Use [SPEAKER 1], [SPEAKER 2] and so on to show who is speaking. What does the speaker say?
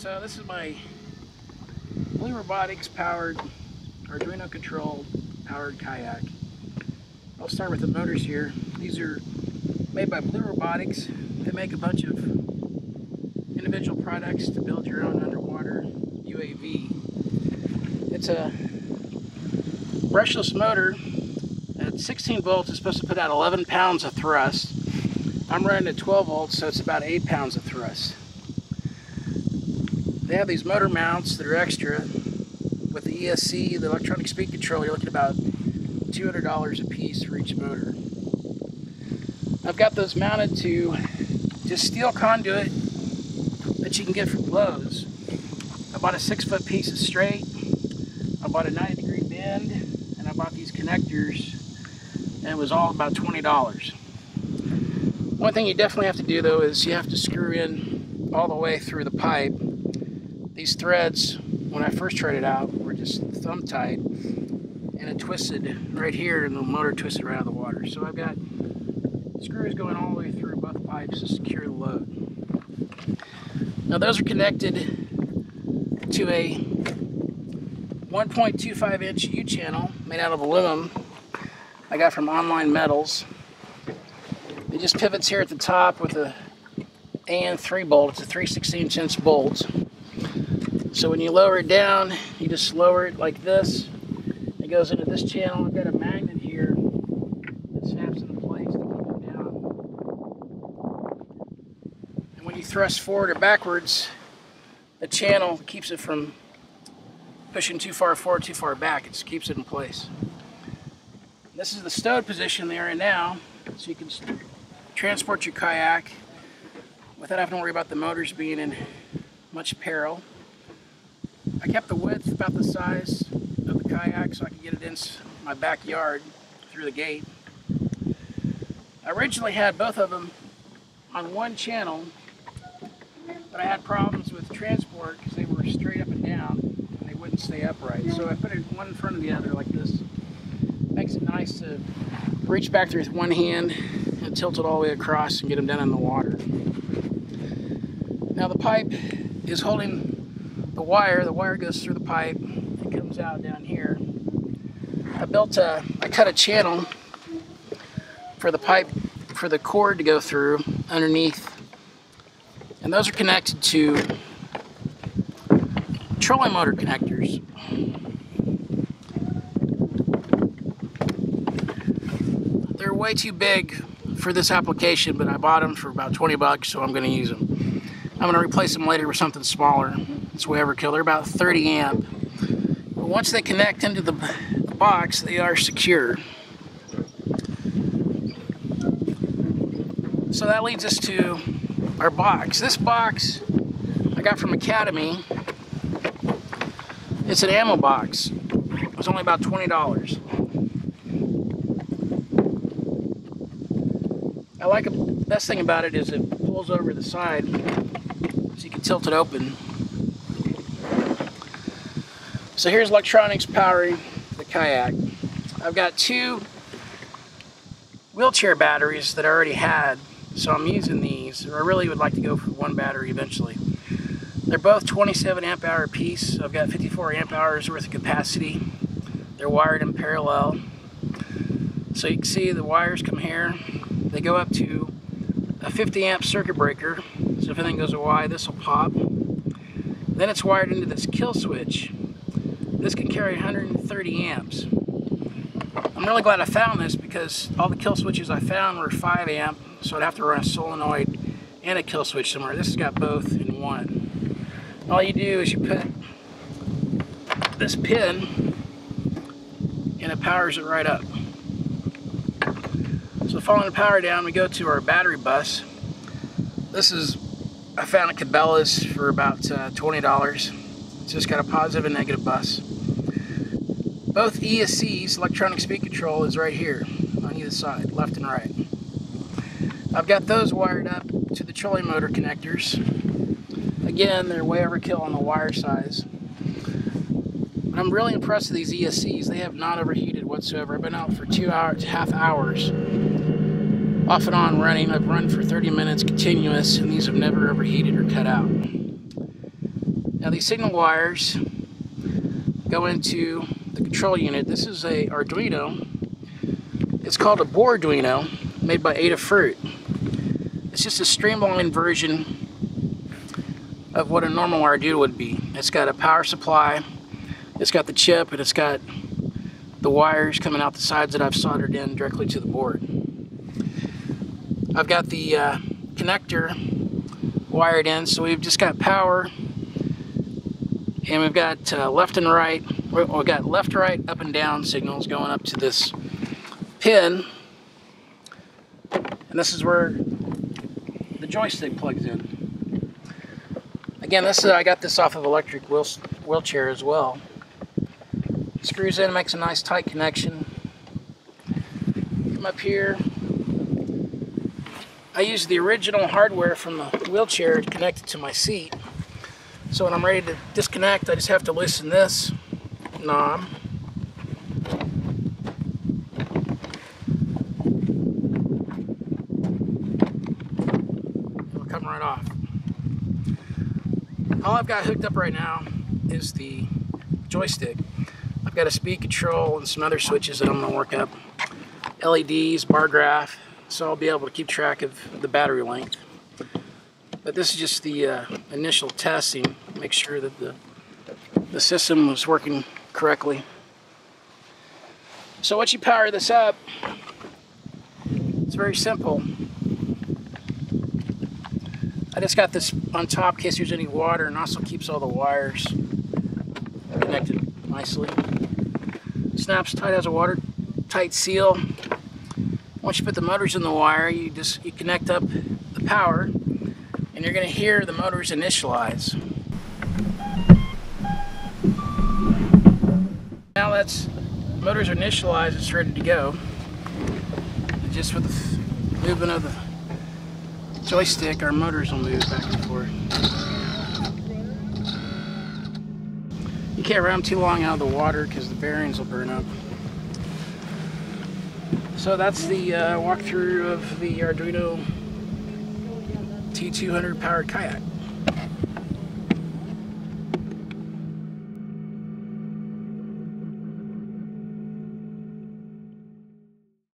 [SPEAKER 1] So this is my Blue Robotics powered, Arduino controlled powered kayak. I'll start with the motors here. These are made by Blue Robotics. They make a bunch of individual products to build your own underwater UAV. It's a brushless motor at 16 volts. It's supposed to put out 11 pounds of thrust. I'm running at 12 volts, so it's about 8 pounds of thrust. They have these motor mounts that are extra. With the ESC, the electronic speed control, you're looking about $200 a piece for each motor. I've got those mounted to just steel conduit that you can get from Lowe's. I bought a six foot piece of straight, I bought a 90 degree bend, and I bought these connectors, and it was all about $20. One thing you definitely have to do though is you have to screw in all the way through the pipe these threads, when I first tried it out, were just thumb tight and it twisted right here and the motor twisted right out of the water. So I've got screws going all the way through both pipes to secure the load. Now those are connected to a 1.25 inch U-channel made out of aluminum I got from Online Metals. It just pivots here at the top with a AN3 bolt. It's a 3 16 inch bolt. So when you lower it down, you just lower it like this. It goes into this channel. I've got a magnet here that snaps into place to keep it down. And when you thrust forward or backwards, the channel keeps it from pushing too far forward, too far back. It just keeps it in place. This is the stowed position they are in now, so you can transport your kayak without having to worry about the motors being in much peril. I kept the width about the size of the kayak so I could get it in my backyard through the gate. I originally had both of them on one channel, but I had problems with transport because they were straight up and down and they wouldn't stay upright. So I put it one in front of the other like this. Makes it nice to reach back through with one hand and tilt it all the way across and get them down in the water. Now the pipe is holding the wire, the wire goes through the pipe, it comes out down here. I built a, I cut a channel for the pipe, for the cord to go through underneath. And those are connected to trolling motor connectors. They're way too big for this application, but I bought them for about 20 bucks, so I'm going to use them. I'm going to replace them later with something smaller. It's Weaverkill. They're about 30 amp. But once they connect into the, the box, they are secure. So that leads us to our box. This box I got from Academy. It's an ammo box. It was only about $20. I like the best thing about it is it pulls over the side so you can tilt it open so here's electronics powering the kayak. I've got two wheelchair batteries that I already had, so I'm using these. I really would like to go for one battery eventually. They're both 27 amp hour piece. I've got 54 amp hours worth of capacity. They're wired in parallel. So you can see the wires come here. They go up to a 50 amp circuit breaker. So if anything goes awry, this will pop. Then it's wired into this kill switch. This can carry 130 amps. I'm really glad I found this because all the kill switches I found were 5 amp, so I'd have to run a solenoid and a kill switch somewhere. This has got both in one. All you do is you put this pin and it powers it right up. So following the power down, we go to our battery bus. This is, I found at Cabela's for about uh, $20. It's just got a positive and negative bus. Both ESCs, electronic speed control, is right here on either side, left and right. I've got those wired up to the trolling motor connectors. Again, they're way overkill on the wire size. But I'm really impressed with these ESCs. They have not overheated whatsoever. I've been out for two hours, half hours, off and on running. I've run for 30 minutes continuous, and these have never overheated or cut out. Now these signal wires go into the control unit. This is a Arduino. It's called a Boarduino, made by Adafruit. It's just a streamlined version of what a normal Arduino would be. It's got a power supply, it's got the chip, and it's got the wires coming out the sides that I've soldered in directly to the board. I've got the uh, connector wired in, so we've just got power, and we've got uh, left and right, we've got left, right, up and down signals going up to this pin, and this is where the joystick plugs in. Again, this is, I got this off of electric wheel, wheelchair as well. Screws in, makes a nice tight connection. Come up here. I use the original hardware from the wheelchair to connect it to my seat. So when I'm ready to disconnect, I just have to loosen this knob. It'll come right off. All I've got hooked up right now is the joystick. I've got a speed control and some other switches that I'm going to work up. LEDs, bar graph, so I'll be able to keep track of the battery length. But this is just the uh, initial testing, make sure that the, the system was working correctly. So once you power this up, it's very simple. I just got this on top in case there's any water and also keeps all the wires connected nicely. Snaps tight as a watertight seal. Once you put the motors in the wire, you just you connect up the power and you're going to hear the motors initialize. Now that's motors are initialized, it's ready to go. Just with the movement of the joystick, our motors will move back and forth. You can't run them too long out of the water because the bearings will burn up. So that's the uh, walkthrough of the Arduino T200 powered kayak.